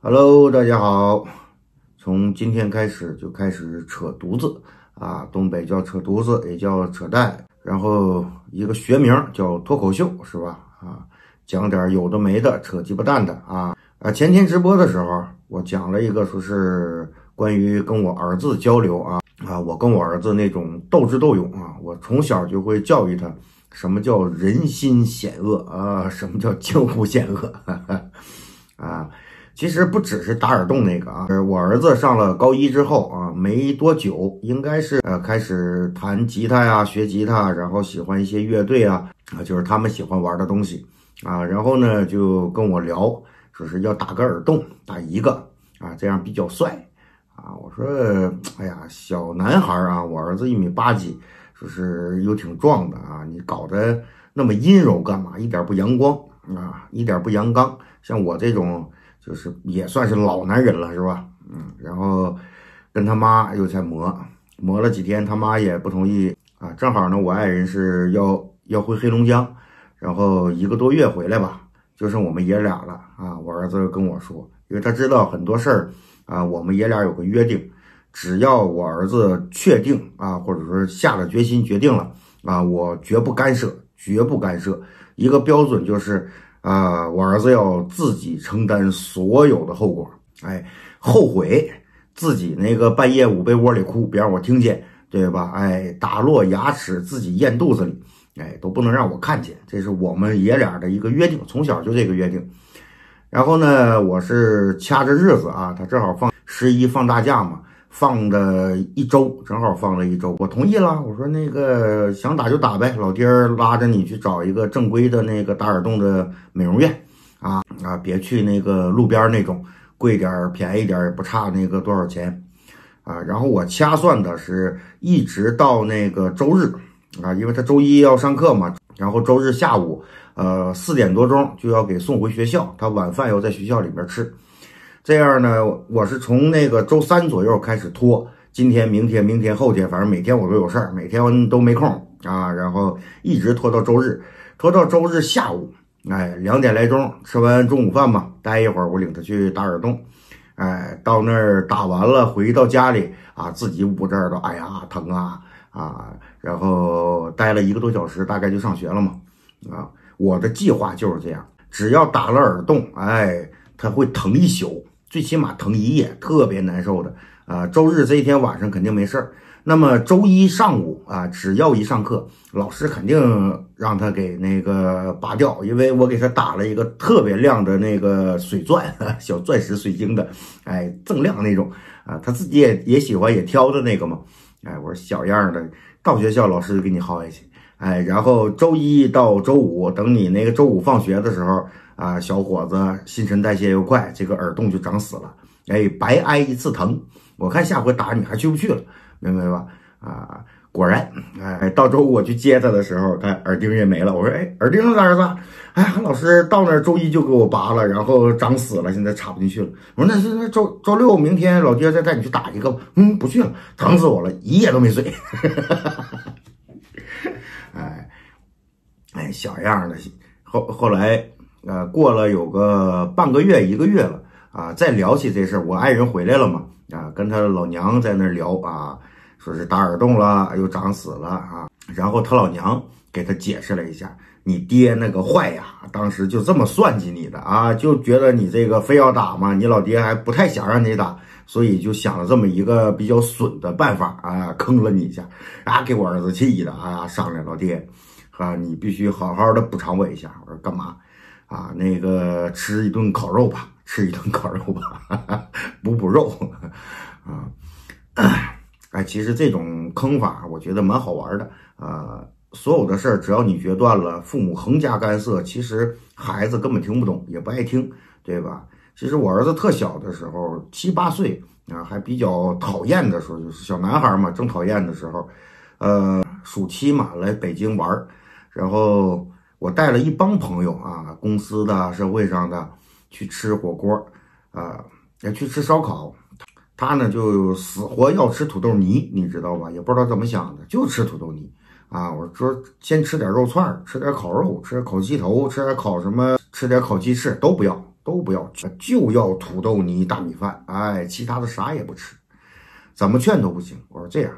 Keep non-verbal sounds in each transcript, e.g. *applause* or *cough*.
Hello，大家好。从今天开始就开始扯犊子啊，东北叫扯犊子，也叫扯淡，然后一个学名叫脱口秀，是吧？啊，讲点有的没的，扯鸡巴蛋的啊啊！前天直播的时候，我讲了一个说是关于跟我儿子交流啊啊，我跟我儿子那种斗智斗勇啊，我从小就会教育他什么叫人心险恶啊，什么叫江湖险恶 *laughs* 啊。其实不只是打耳洞那个啊，我儿子上了高一之后啊，没多久，应该是呃开始弹吉他呀，学吉他，然后喜欢一些乐队啊，啊，就是他们喜欢玩的东西啊，然后呢就跟我聊，说是要打个耳洞，打一个啊，这样比较帅啊。我说，哎呀，小男孩啊，我儿子一米八几，说是又挺壮的啊，你搞得那么阴柔干嘛？一点不阳光啊，一点不阳刚，像我这种。就是也算是老男人了，是吧？嗯，然后跟他妈又在磨，磨了几天，他妈也不同意啊。正好呢，我爱人是要要回黑龙江，然后一个多月回来吧，就剩我们爷俩了啊。我儿子跟我说，因为他知道很多事儿啊，我们爷俩有个约定，只要我儿子确定啊，或者说下了决心决定了啊，我绝不干涉，绝不干涉。一个标准就是。啊，我儿子要自己承担所有的后果，哎，后悔自己那个半夜捂被窝里哭，别让我听见，对吧？哎，打落牙齿自己咽肚子里，哎，都不能让我看见，这是我们爷俩的一个约定，从小就这个约定。然后呢，我是掐着日子啊，他正好放十一放大假嘛。放的一周，正好放了一周，我同意了。我说那个想打就打呗，老爹拉着你去找一个正规的那个打耳洞的美容院，啊啊，别去那个路边那种，贵点便宜点也不差那个多少钱，啊。然后我掐算的是一直到那个周日，啊，因为他周一要上课嘛，然后周日下午，呃，四点多钟就要给送回学校，他晚饭要在学校里边吃。这样呢，我是从那个周三左右开始拖，今天、明天、明天、后天，反正每天我都有事儿，每天都没空啊，然后一直拖到周日，拖到周日下午，哎，两点来钟吃完中午饭嘛，待一会儿，我领他去打耳洞，哎，到那儿打完了，回到家里啊，自己捂着耳朵，哎呀，疼啊啊，然后待了一个多小时，大概就上学了嘛，啊，我的计划就是这样，只要打了耳洞，哎，他会疼一宿。最起码疼一夜，特别难受的啊！周日这一天晚上肯定没事儿。那么周一上午啊，只要一上课，老师肯定让他给那个拔掉，因为我给他打了一个特别亮的那个水钻，*laughs* 小钻石水晶的，哎，锃亮那种啊，他自己也也喜欢也挑的那个嘛。哎，我说小样的，到学校老师就给你薅下去。哎，然后周一到周五，等你那个周五放学的时候。啊，小伙子新陈代谢又快，这个耳洞就长死了。哎，白挨一次疼，我看下回打你还去不去了，明白吧？啊，果然，哎，到周五我去接他的时候，他耳钉也没了。我说，哎，耳钉呢，儿子？哎呀，老师到那儿周一就给我拔了，然后长死了，现在插不进去了。我说，那是那周周六明天老爹再带你去打一个吧。嗯，不去了，疼死我了，一夜都没睡。哎，哎，小样的，后后来。呃，过了有个半个月、一个月了啊，再聊起这事儿，我爱人回来了嘛，啊，跟他老娘在那聊啊，说是打耳洞了，又长死了啊，然后他老娘给他解释了一下，你爹那个坏呀，当时就这么算计你的啊，就觉得你这个非要打嘛，你老爹还不太想让你打，所以就想了这么一个比较损的办法啊，坑了你一下，啊，给我儿子气的啊，商量老爹，啊，你必须好好的补偿我一下，我说干嘛？啊，那个吃一顿烤肉吧，吃一顿烤肉吧，补补肉啊！*coughs* 哎，其实这种坑法，我觉得蛮好玩的。啊，所有的事儿，只要你决断了，父母横加干涉，其实孩子根本听不懂，也不爱听，对吧？其实我儿子特小的时候，七八岁啊，还比较讨厌的时候，就是小男孩嘛，正讨厌的时候，呃，暑期嘛，来北京玩儿，然后。我带了一帮朋友啊，公司的、社会上的，去吃火锅，啊，也去吃烧烤。他呢就死活要吃土豆泥，你知道吧？也不知道怎么想的，就吃土豆泥啊。我说先吃点肉串，吃点烤肉，吃点烤鸡头，吃点烤什么，吃点烤鸡翅，都不要。都不要，就要土豆泥、大米饭，哎，其他的啥也不吃，怎么劝都不行。我说这样，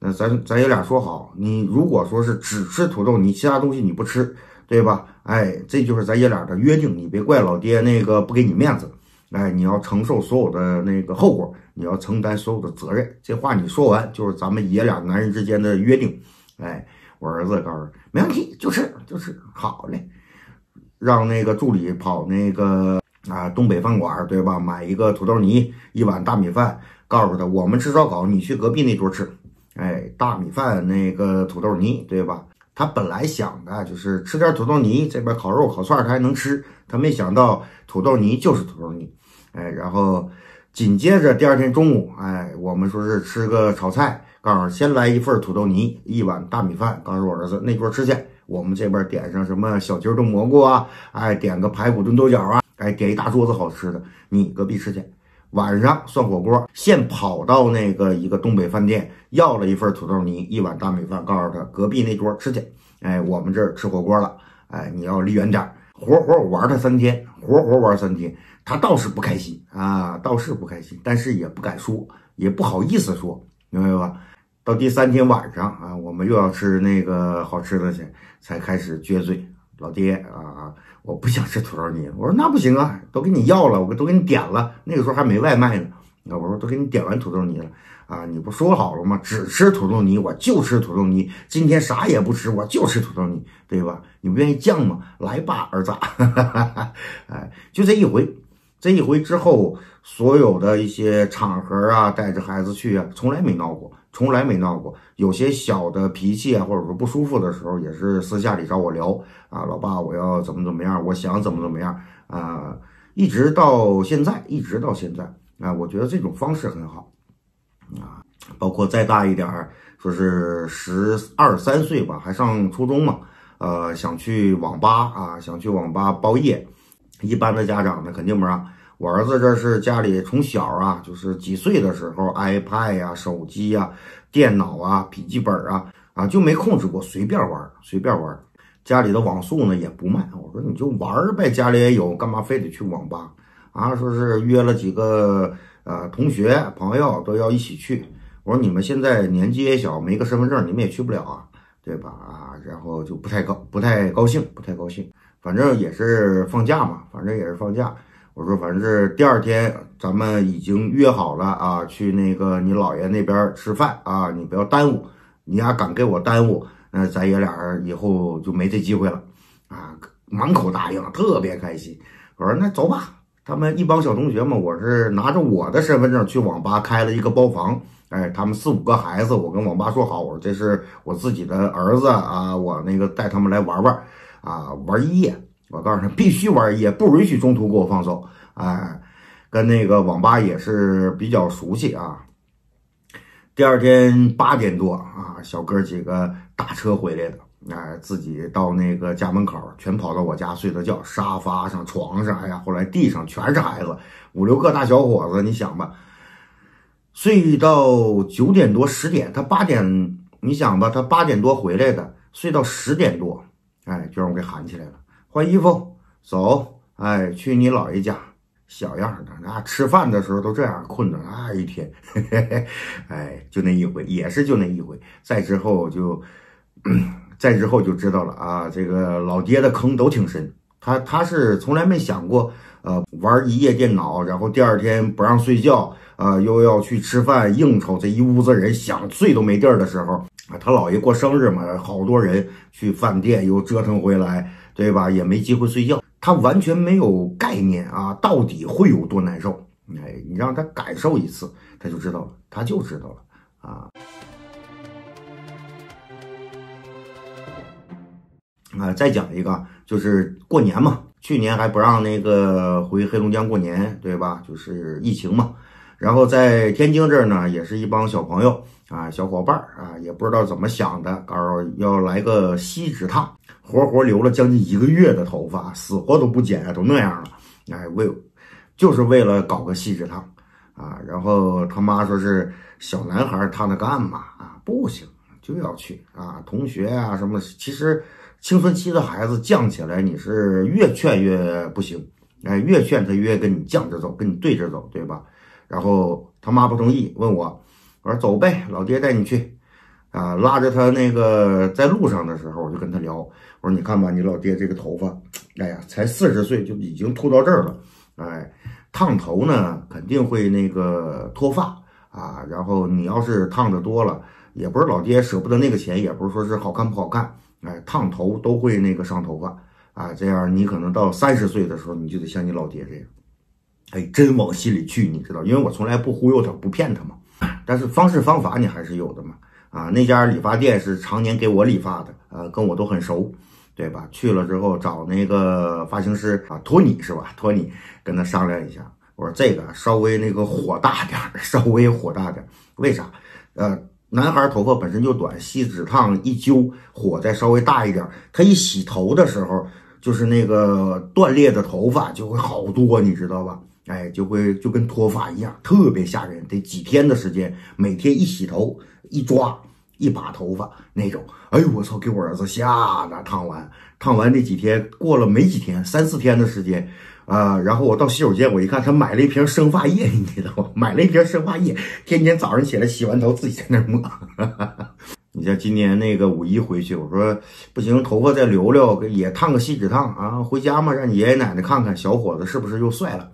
那咱咱爷俩说好，你如果说是只吃土豆泥，其他东西你不吃，对吧？哎，这就是咱爷俩的约定，你别怪老爹那个不给你面子，哎，你要承受所有的那个后果，你要承担所有的责任。这话你说完，就是咱们爷俩男人之间的约定。哎，我儿子告诉没问题，就吃就吃，好嘞。让那个助理跑那个啊东北饭馆，对吧？买一个土豆泥，一碗大米饭，告诉他我们吃烧烤，你去隔壁那桌吃。哎，大米饭那个土豆泥，对吧？他本来想的就是吃点土豆泥，这边烤肉烤串他还能吃。他没想到土豆泥就是土豆泥。哎，然后紧接着第二天中午，哎，我们说是吃个炒菜，告诉先来一份土豆泥，一碗大米饭，告诉我儿子那桌吃去。我们这边点上什么小鸡炖蘑菇啊，哎，点个排骨炖豆角啊，哎，点一大桌子好吃的，你隔壁吃去。晚上涮火锅，现跑到那个一个东北饭店要了一份土豆泥，一碗大米饭，告诉他隔壁那桌吃去。哎，我们这儿吃火锅了，哎，你要离远点儿。活活玩他三天，活活玩三天，他倒是不开心啊，倒是不开心，但是也不敢说，也不好意思说，明白吧？到第三天晚上啊，我们又要吃那个好吃的去，才开始撅嘴。老爹啊，我不想吃土豆泥。我说那不行啊，都给你要了，我都给你点了。那个时候还没外卖呢。那我说都给你点完土豆泥了啊，你不说好了吗？只吃土豆泥，我就吃土豆泥。今天啥也不吃，我就吃土豆泥，对吧？你不愿意犟吗？来吧，儿子。*laughs* 哎，就这一回。这一回之后，所有的一些场合啊，带着孩子去啊，从来没闹过，从来没闹过。有些小的脾气啊，或者说不舒服的时候，也是私下里找我聊啊，老爸，我要怎么怎么样，我想怎么怎么样啊，一直到现在，一直到现在啊，我觉得这种方式很好啊。包括再大一点儿，说是十二三岁吧，还上初中嘛，呃，想去网吧啊，想去网吧包夜。一般的家长呢，肯定不让。我儿子这是家里从小啊，就是几岁的时候，iPad 呀、手机呀、电脑啊、笔记本啊，啊就没控制过，随便玩，随便玩。家里的网速呢也不慢。我说你就玩呗，家里也有，干嘛非得去网吧啊？说是约了几个呃同学朋友都要一起去。我说你们现在年纪也小，没个身份证，你们也去不了啊，对吧？啊，然后就不太高，不太高兴，不太高兴。反正也是放假嘛，反正也是放假。我说，反正是第二天，咱们已经约好了啊，去那个你姥爷那边吃饭啊，你不要耽误。你要敢给我耽误，那咱爷俩以后就没这机会了啊！满口答应，特别开心。我说那走吧，他们一帮小同学嘛，我是拿着我的身份证去网吧开了一个包房。哎，他们四五个孩子，我跟网吧说好，我说这是我自己的儿子啊，我那个带他们来玩玩。啊，玩一夜，我告诉他必须玩一夜，不允许中途给我放手。哎，跟那个网吧也是比较熟悉啊。第二天八点多啊，小哥几个打车回来的，哎，自己到那个家门口，全跑到我家睡的觉，沙发上、床上，哎呀，后来地上全是孩子，五六个大小伙子，你想吧，睡到九点多、十点，他八点，你想吧，他八点多回来的，睡到十点多。哎，就让我给喊起来了，换衣服走，哎，去你姥爷家，小样的，那吃饭的时候都这样，困的啊一天，嘿嘿嘿，哎，就那一回，也是就那一回，再之后就，再之后就知道了啊，这个老爹的坑都挺深，他他是从来没想过，呃，玩一夜电脑，然后第二天不让睡觉，呃，又要去吃饭应酬，这一屋子人想睡都没地儿的时候。啊，他姥爷过生日嘛，好多人去饭店又折腾回来，对吧？也没机会睡觉，他完全没有概念啊，到底会有多难受？哎，你让他感受一次，他就知道了，他就知道了啊。啊，再讲一个，就是过年嘛，去年还不让那个回黑龙江过年，对吧？就是疫情嘛。然后在天津这儿呢，也是一帮小朋友啊，小伙伴啊，也不知道怎么想的，搞要来个锡纸烫，活活留了将近一个月的头发，死活都不剪，都那样了，哎，为就是为了搞个锡纸烫啊。然后他妈说是小男孩烫的干嘛啊？不行，就要去啊，同学啊什么，其实青春期的孩子犟起来，你是越劝越不行哎，越劝他越跟你犟着走，跟你对着走，对吧？然后他妈不同意，问我，我说走呗，老爹带你去。啊，拉着他那个在路上的时候，我就跟他聊，我说你看吧，你老爹这个头发，哎呀，才四十岁就已经秃到这儿了，哎，烫头呢肯定会那个脱发啊。然后你要是烫的多了，也不是老爹舍不得那个钱，也不是说是好看不好看，哎，烫头都会那个伤头发啊。这样你可能到三十岁的时候，你就得像你老爹这样，哎，真往心里去，你知道，因为我从来不忽悠他，不骗他嘛。但是方式方法你还是有的嘛。啊，那家理发店是常年给我理发的，呃，跟我都很熟，对吧？去了之后找那个发型师啊，托尼是吧？托尼跟他商量一下，我说这个稍微那个火大点，*laughs* 稍微火大点，为啥？呃，男孩头发本身就短，锡纸烫一揪，火再稍微大一点，他一洗头的时候，就是那个断裂的头发就会好多，你知道吧？哎，就会就跟脱发一样，特别吓人，得几天的时间，每天一洗头。一抓一把头发那种，哎呦我操！给我儿子吓得烫完，烫完那几天过了没几天，三四天的时间啊。然后我到洗手间，我一看，他买了一瓶生发液，你知道吗？买了一瓶生发液，天天早上起来洗完头自己在那抹。*laughs* 你像今年那个五一回去，我说不行，头发再留留，也烫个锡纸烫啊。回家嘛，让你爷爷奶奶看看小伙子是不是又帅了。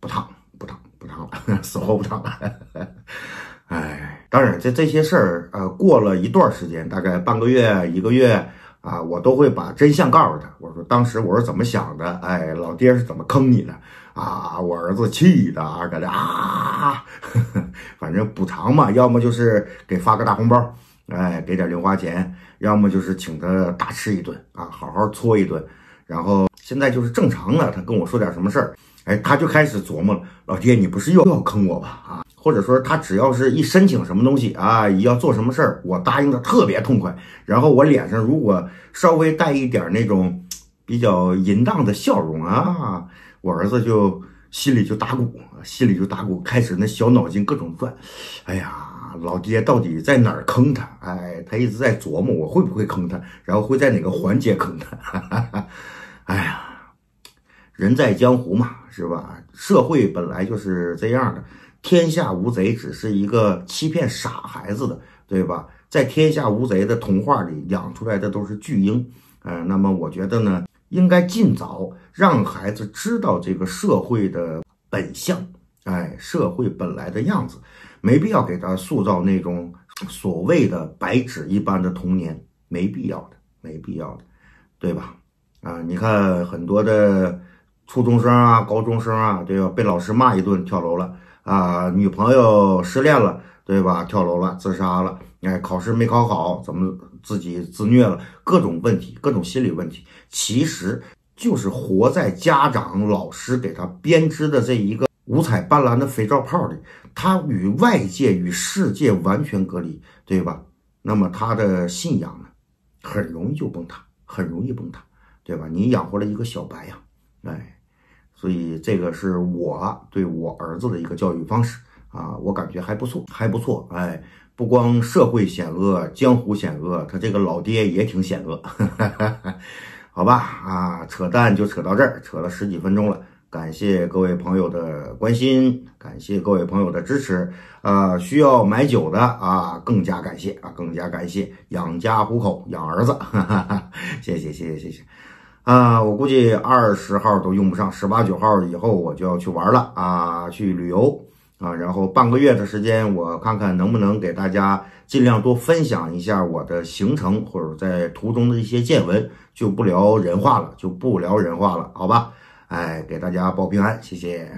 不烫，不烫，不烫了，*laughs* 死活不烫了。*laughs* 哎，当然，这这些事儿，呃，过了一段时间，大概半个月、一个月啊，我都会把真相告诉他。我说当时我是怎么想的？哎，老爹是怎么坑你的？啊，我儿子气的啊，搁这啊，反正补偿嘛，要么就是给发个大红包，哎，给点零花钱，要么就是请他大吃一顿啊，好好搓一顿。然后现在就是正常了，他跟我说点什么事儿，哎，他就开始琢磨了，老爹，你不是又要坑我吧？啊？或者说他只要是一申请什么东西啊，要做什么事儿，我答应的特别痛快。然后我脸上如果稍微带一点那种比较淫荡的笑容啊，我儿子就心里就打鼓，心里就打鼓，开始那小脑筋各种转。哎呀，老爹到底在哪儿坑他？哎，他一直在琢磨我会不会坑他，然后会在哪个环节坑他。*laughs* 哎呀，人在江湖嘛，是吧？社会本来就是这样的。天下无贼，只是一个欺骗傻孩子的，对吧？在天下无贼的童话里养出来的都是巨婴，嗯，那么我觉得呢，应该尽早让孩子知道这个社会的本相，哎，社会本来的样子，没必要给他塑造那种所谓的白纸一般的童年，没必要的，没必要的，对吧？啊，你看很多的初中生啊、高中生啊，对吧？被老师骂一顿，跳楼了。啊，女朋友失恋了，对吧？跳楼了，自杀了。哎，考试没考好，怎么自己自虐了？各种问题，各种心理问题，其实就是活在家长、老师给他编织的这一个五彩斑斓的肥皂泡里，他与外界、与世界完全隔离，对吧？那么他的信仰呢，很容易就崩塌，很容易崩塌，对吧？你养活了一个小白呀，哎。所以这个是我对我儿子的一个教育方式啊，我感觉还不错，还不错。哎，不光社会险恶，江湖险恶，他这个老爹也挺险恶，*laughs* 好吧？啊，扯淡就扯到这儿，扯了十几分钟了。感谢各位朋友的关心，感谢各位朋友的支持。呃，需要买酒的啊，更加感谢啊，更加感谢，养家糊口，养儿子，谢谢，谢谢，谢谢。啊，我估计二十号都用不上，十八九号以后我就要去玩了啊，去旅游啊，然后半个月的时间，我看看能不能给大家尽量多分享一下我的行程或者在途中的一些见闻，就不聊人话了，就不聊人话了，好吧？哎，给大家报平安，谢谢。